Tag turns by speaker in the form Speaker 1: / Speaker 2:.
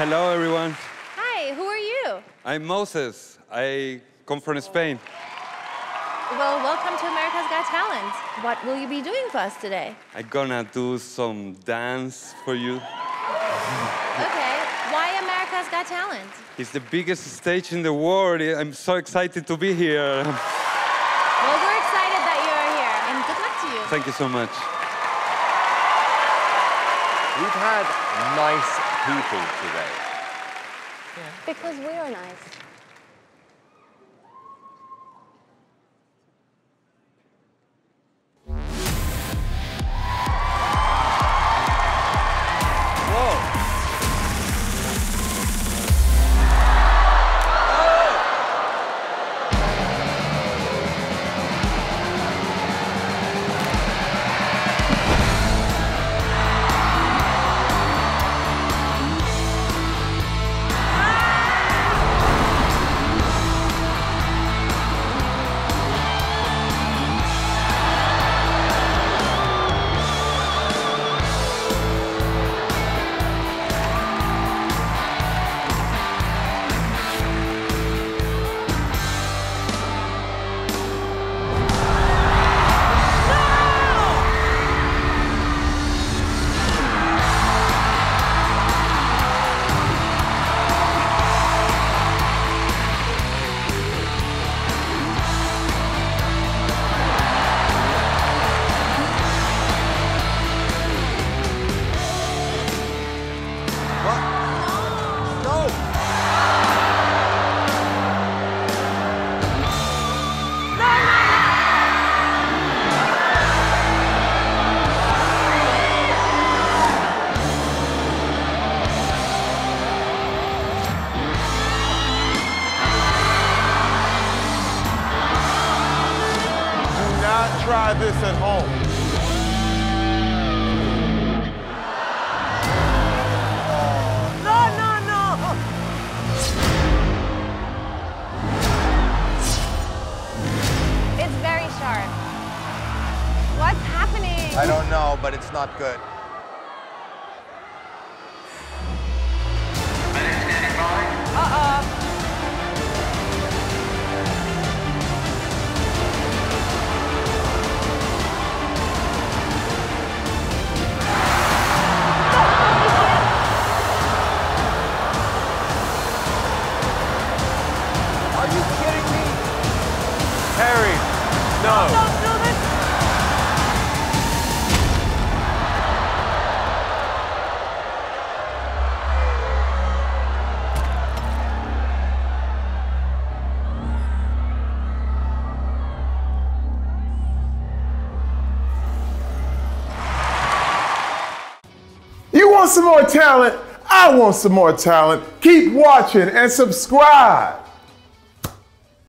Speaker 1: Hello, everyone.
Speaker 2: Hi, who are you?
Speaker 1: I'm Moses. I come from Spain.
Speaker 2: Well, welcome to America's Got Talent. What will you be doing for us today?
Speaker 1: I'm gonna do some dance for you.
Speaker 2: Okay, why America's Got Talent?
Speaker 1: It's the biggest stage in the world. I'm so excited to be here.
Speaker 2: Well, we're excited that you're here, and good luck to you.
Speaker 1: Thank you so much.
Speaker 3: We've had nice people today.
Speaker 4: Because we are nice.
Speaker 5: Try this at home. No, no, no!
Speaker 2: It's very sharp. What's happening?
Speaker 5: I don't know, but it's not good. Are you kidding me?
Speaker 3: Harry, no.
Speaker 5: You want some more talent? I want some more talent. Keep watching and subscribe.